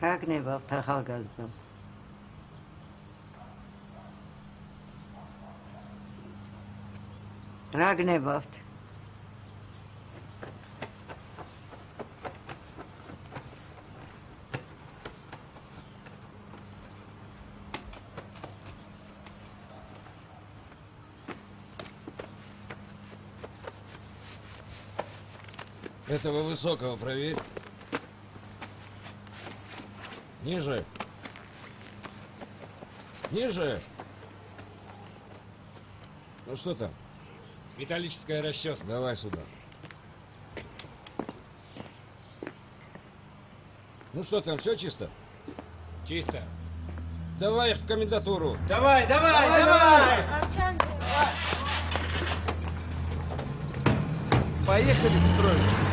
Прагне в Тахагазду. Рагневафт. Этого высокого проверь. Ниже. Ниже. Ну что там? Металлическая расческа. Давай сюда. Ну что там, все чисто? Чисто. Давай их в комендатуру. Давай, давай, давай! Овчан, Поехали строить.